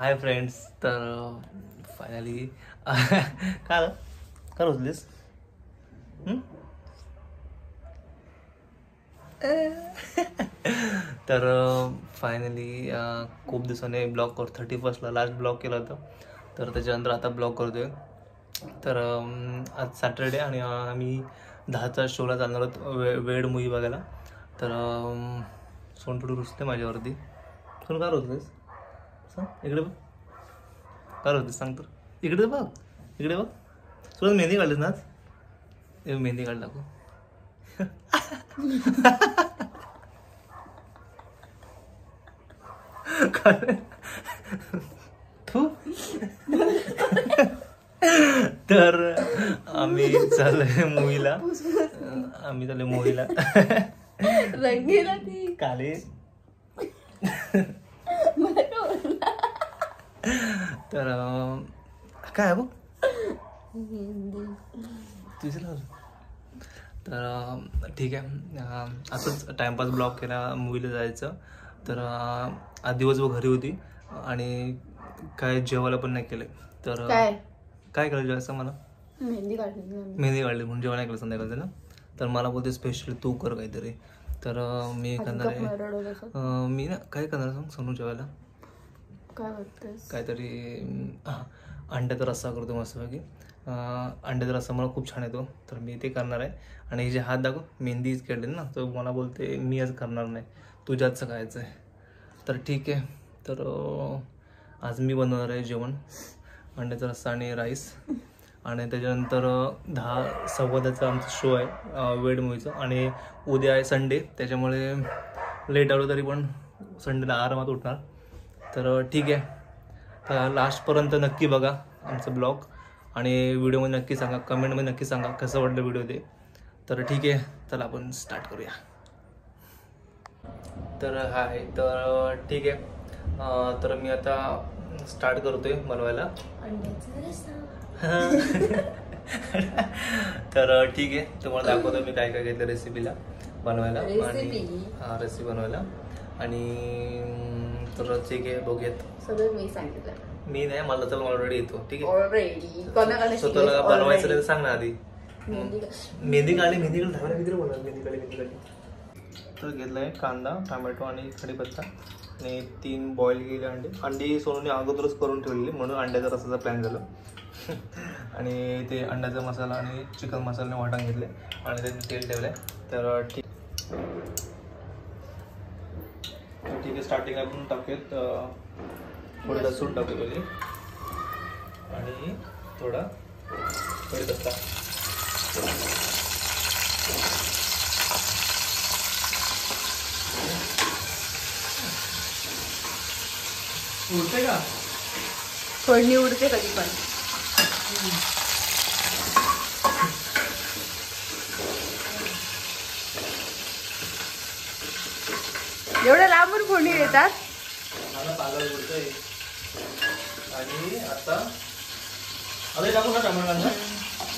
Hi friends तर finally का काय उचलीस? तर फायनली खूप दिवसाने ब्लॉग कर थर्टी फर्स्टला लास्ट ब्लॉग केला होता. तर त्याच्यानंतर आता ब्लॉग करतोय. तर आज सॅटर्डे आणि आम्ही दहाचा शोला चालणार आहोत वे वेड मूवी बघायला. तर अं, रुचते माझ्यावरती. सोन का रुसतेस सांग. इकडे बघ. काय होते सांग तर. इकडे बघ. इकडे बघ. तुला मेहंदी काढलीस ना आज? मेहंदी काढ दाखव? थू. तर आम्ही चाललोय मूवीला आम्ही चाललोय मूवीला रंगीला ती. काले मला कळलं. तर काय आहे बघ लावलं तर ठीक आहे. असंच टाइमपास ब्लॉक केला मूवीला जायचं. तर आज दिवसभर घरी होती आणि काय जेवायला पण नाही केलं तर काय? केलं जेवायचं मला? मेहंदी काढली. मेहंदी काढली म्हणून जेवण नाही केलं संध्याकाळचं ना? तर मला बोलते स्पेशल तू कर काहीतरी. तर मी करणार मी ना काय करणार सांग? सोनू जेवायला. काय वाटतंस काहीतरी अंड्याचा रस्सा करतो मस्तपैकी. अंड्याचा रस्सा मला खूप छान येतो तर मी ते करणार आहे. आणि हे जे हात दाखव मेहंदीच केले ना तर मला बोलते मी आज करणार नाही तुझ्याच खायचं आहे तर ठीक आहे तर आज मी बनवणार आहे जेवण अंड्याचा रस्सा आणि राईस. आणि त्याच्यानंतर दहा सव्वादाचा आमचा शो आहे वेड मूवीचा आणि उद्या आहे संडे त्याच्यामुळे लेट आलो तरी पण संडेला आरामात उठणार. तर ठीक आहे. तर लास्टपर्यंत नक्की बघा आमचं ब्लॉग. आणि व्हिडिओमध्ये नक्की सांगा कमेंटमध्ये नक्की सांगा कसं वाटलं व्हिडिओ ते. तर ठीक आहे. चला आपण स्टार्ट करूया. तर हाय. तर ठीक आहे. तर मी आता स्टार्ट करतोय बनवायला. तर ठीक आहे. तुम्हाला दाखवतो मी काय काय घेतलं रेसिपीला बनवायला आणि? हा रेसिपी बनवायला. आणि तर ठीक आहे बघूयात. सगळं मी सांगितलं मी नाही मला तर ऑलरेडी येतो. ठीक आहे? स्वतःला बनवायचं तर सांग ना आधी. मेहंदी काढली मेहंदी काढली किती बनवलं मेहंदी काढली मेहंदी काढली तर घेतलंय कांदा टोमॅटो आणि कढीपत्ता आणि तीन बॉईल केले अंडे. अंडी सोनूने अगोदरच करून ठेवलेली म्हणून अंड्याचा रसाचा प्लॅन झाला. आणि ते अंड्याचा मसाला आणि चिकन मसाल्याने वाटण घेतले आणि त्याचे तेल ठेवलंय. तर ठीक. ठीक आहे स्टार्टिंग आपण टाकूयात थोडं लसूण टाकूया पहिले. आणि थोडा कढीपत्ता उडते का? फोडणी उडते कधी पण. एवढ्या लांबून फोडणी उडतंय आणि आता आता टाकू ना टमाटर कांदा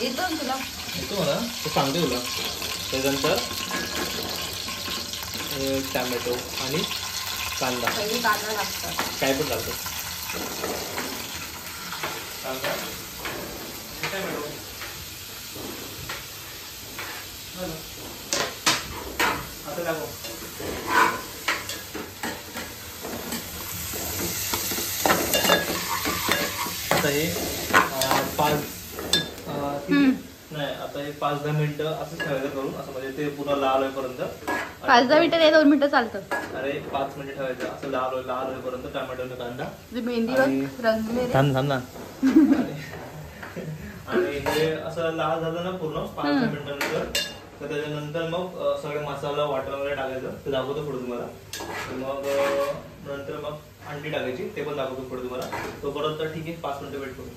येतो ना तुला. येतो मला. ते सांगते तुला. त्याच्यानंतर टॅमॅटो आणि कांदा. काय पण झालं. आता टाकू. आता हे पाच? नाही आता हे पाच दहा मिनिटं असं ठेवायचं करून असं म्हणजे ते पूर्ण लाल होईपर्यंत. पाच दहा मिनिटं नाही दोन मिनिटं चालतं. अरे पाच मिनिटं ठेवायचं असं लाल होईल लाल होईपर्यंत टोमॅटो आणि कांदा. तुझी मेहंदी आणि- बघ रंगले रे. थांब थांब ना. आणि आणि हे असं लाल झालं ना पूर्ण पाच दहा मिनिटानंतर तर त्याच्यानंतर मग अं, सगळे मसाला वाटण वगैरे टाकायचं ते दाखवतो पुढे तुम्हाला. तर मग अं, नंतर मग अंडी टाकायची ते पण दाखवतो पुढे तुम्हाला. तोपर्यंत ठीक आहे पाच मिनिटं वेट करू.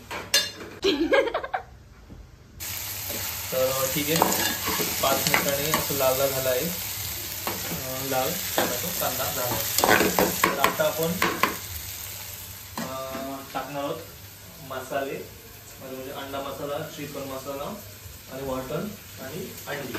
तर ठीक आहे पाच मिनिटांनी असं लाल झाला आहे. लाल टोमॅटो कांदा झाला तर आता आपण टाकणार आहोत मसाले. म्हणजे अंडा मसाला चिकन मसाला आणि वाटण आणि अंडी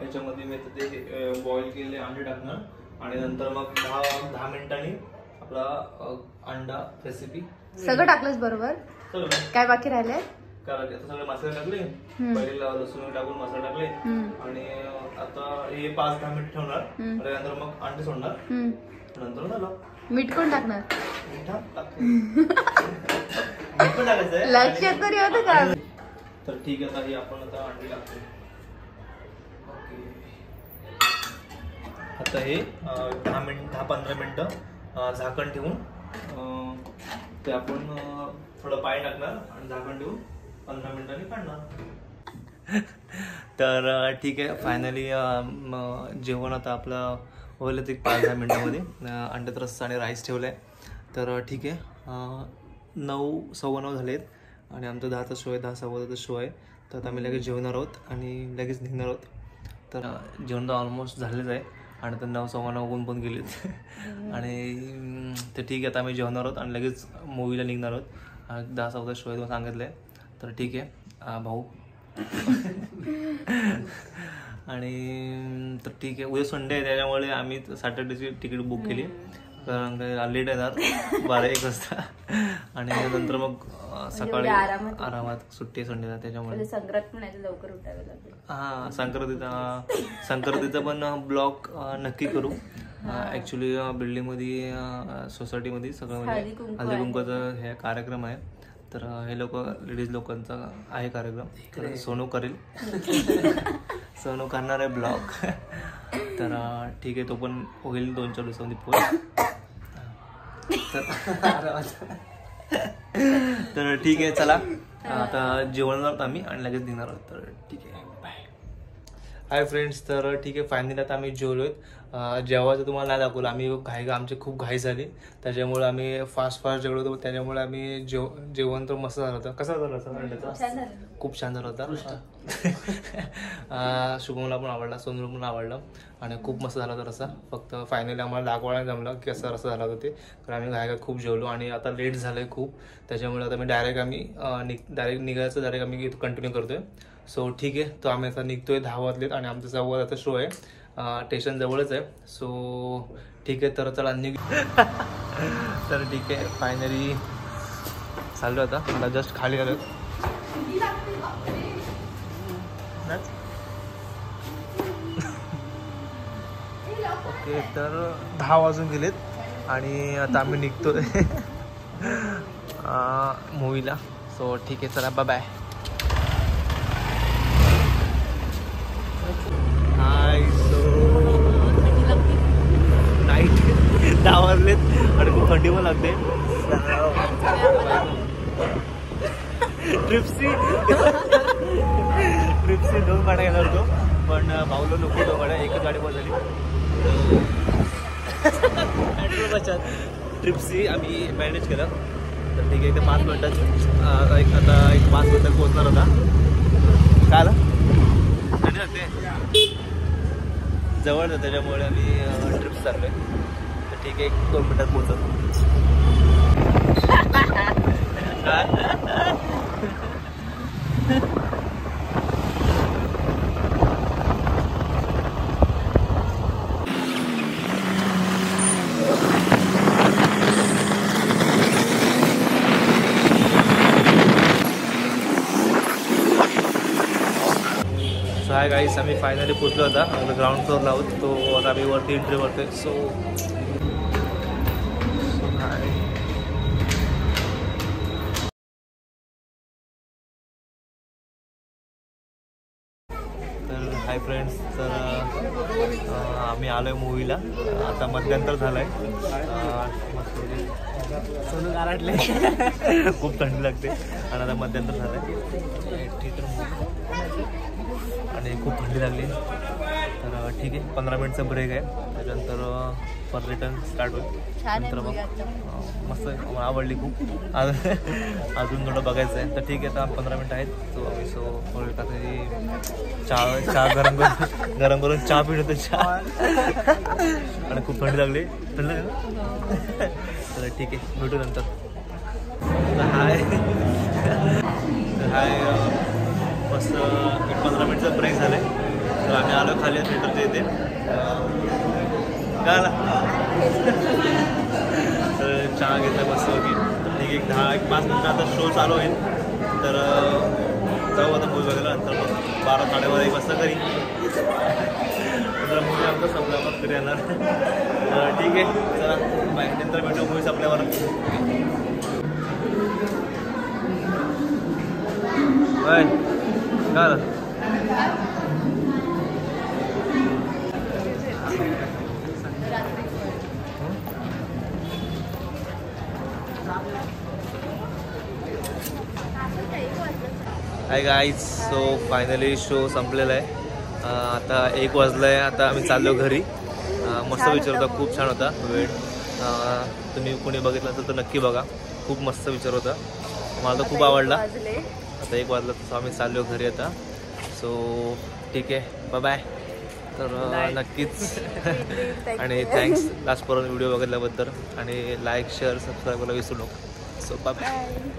याच्यामध्ये मी आता ते बॉईल केलेले अंडे टाकणार आणि नंतर मग दहा दहा मिनिटांनी आपला अंडा रेसिपी सगळं टाकलंच बरोबर. काय बाकी राहिले सगळे मसाले टाकले. पहिले ल- लसूण टाकून मसाले टाकले. आणि आता हे पाच दहा मिनिट ठेवणार. नंतर मग अंडे सोडणार. नंतर झालं मीठ कोण टाकणार. लक्षात तरी होतं का? तर ठीक आहे ही आपण आता अंडी टाकतो. आता हे दहा मिनिट दहा पंधरा मिनिटं झाकण ठेवून ते आपण थोडं पाय टाकणार आणि झाकण ठेवून पंधरा मिनिटांनी काढणार. तर ठीक आहे. फायनली जेवण आता आपलं होईल ते पाच दहा मिनिटामध्ये. अंड्यात रस्सा आणि राईस ठेवलाय. तर ठीक आहे. नऊ सव्वा नऊ झालेत आणि आमचा दहाचा शो आहे. दहा सव्वाचा शो आहे. तर आता आम्ही लगेच जेवणार आहोत आणि लगेच निघणार आहोत. तर जेवण तर ऑलमोस्ट झालेच आहे. आणि तर नऊ सव्वा नऊ ऊन पण गेलेत. आणि तर ठीक आहे आता आम्ही जेवणार आहोत आणि लगेच मूवीला निघणार आहोत. दहा सव्वा शो आहे सांगितलं आहे तर ठीक आहे भाऊ. आणि तर ठीक आहे उद्या संडे आहे त्याच्यामुळे आम्ही सॅटर्डेची तिकीट बुक केली. कारण लेट येणार बारा एक वाजता. आणि नंतर मग सकाळी आरामात आरामात सुट्टी आहे संडेला त्याच्यामुळे. संक्रांत पण लवकर उठावे लागेल. हा संक्रांतीचा संक्रांतीचा पण ब्लॉग नक्की करू. ऍक्च्युली बिल्डिंगमध्ये सोसायटीमध्ये सगळं म्हणजे हळदी कुंकवाचा हे कार्यक्रम आहे. तर हे लोक लेडीज लोकांचा आहे कार्यक्रम. तर सोनू करेल. सोनू करणार आहे ब्लॉग तर ठीक आहे तो पण होईल दोन चार दिवसामध्ये पोस्ट तर ठीक आहे चला. आता जेवण आहोत आम्ही आणि लगेच निघणार आहोत तर ठीक आहे बाय हाय फ्रेंड्स तर ठीक आहे फायनली आता आम्ही जेवलोय. अं, जेवायचं तुम्हाला नाही दाखवलं. आम्ही घाई आमची खूप घाई झाली. त्याच्यामुळे आम्ही फास्ट फास्ट जेवलो होतो. त्याच्यामुळे आम्ही जेव जेवण तर मस्त झालं होतं. कसं झालं अंड्याचा खूप छान झाला. होता. शुभमला पण आवडला सोनूला पण आवडला. आणि खूप मस्त झाला होता रसा फक्त फायनली आम्हाला दाखवायला जमलं की असा रसा झाला होता ते. तर आम्ही घाय खूप जेवलो आणि आता लेट झालं आहे खूप. त्याच्यामुळे आता मी डायरेक्ट आम्ही डायरेक्ट निघायचं डायरेक्ट आम्ही कंटिन्यू करतोय. सो ठीक आहे. तो आम्ही आता निघतोय दहा वाजलेत आणि आमचा सव्वा आता शो आहे. स्टेशन जवळच आहे. सो ठीक आहे. तर चला निघ. तर ठीक आहे. फायनली चाललो आता. मला जस्ट खाली आलो ओके तर दहा वाजून गेलेत आणि आता आम्ही निघतोय मूवीला सो ठीक आहे चला बाय हाय सो नाईट दहा वाजलेत आणि खूप थंडी पण लागते. ट्रिप्सी गाड्या येणार होतो. पण भाऊला नको दोन गाड्या एकच गाडी बदलली ट्रिप्सी आम्ही मॅनेज केलं. तर ठीक आहे इथे पाच मिनिटात एक आता एक पाच मिनिटात पोहोचणार होता. काय आलं लागते जवळ आहे त्याच्यामुळे आम्ही ट्रिप्स चाललोय. तर ठीक आहे एक दोन मिनिटात पोहोचत सो हाय गाईस आम्ही फायनली पोचलो आता. आता ग्राउंड फ्लोअरला आहोत. तो आता आम्ही वरती एंट्री करतोय सो तर हाय फ्रेंड्स तर आम्ही आम्ही आलोय मूवीला आता मध्यंतर झालंय. आहे खूप थंडी लागते. आणि आता मध्यंतर झालंय. थिएटर आणि खूप थंडी लागली. तर ठीक आहे. पंधरा मिनिटचा ब्रेक आहे. त्याच्यानंतर अं, परत रिटर्न स्टार्ट होईल. नंतर मग मस्त आवडली खूप. अजून थोडं बघायचं आहे? तर ठीक आहे आता पंधरा मिनटं आहेत. सो आम्ही सो थोडं काहीतरी चहा चहा गरम करून गरम करून चहा पित होतो चहा. आणि खूप थंडी लागली. थंडी? तर ठीक आहे. भेटू नंतर. तर हाय. तर हाय अं, मस्त एक पंधरा मिनिटचा ब्रेक झाला आहे तर आम्ही आलो खाली थिएटरच्या इथे. काय तर चहा घेतला मस्त होती ठीक एक दहा एक पाच मिनटं आता शो चालू होईल. तर जाऊ आता मूवी बघायला नंतर मग. बारा साडेबारा एक वाजता घरी. तर मूवी आमचा संपला मग घरी येणार. तर ठीक आहे चला. बाय नंतर भेटू मूवी संपल्यावर बाय काय hi guys so finally show संपलेला आहे. आता एक वाजलं आहे आता आम्ही चाललो घरी. मस्त विचार होता खूप छान होता. वेळ तुम्ही कोणी बघितलं तर नक्की बघा. खूप मस्त विचार होता. मला तर खूप आवडला. आता एक वाजला तसं आम्ही चाललो घरी आता. सो ठीक आहे. बाय बाय तर अं, नक्कीच. आणि थँक्स लास्टपर्यंत व्हिडिओ बघितल्याबद्दल. आणि लाईक शेअर सबस्क्राईब करायला विसरू नका. So bye.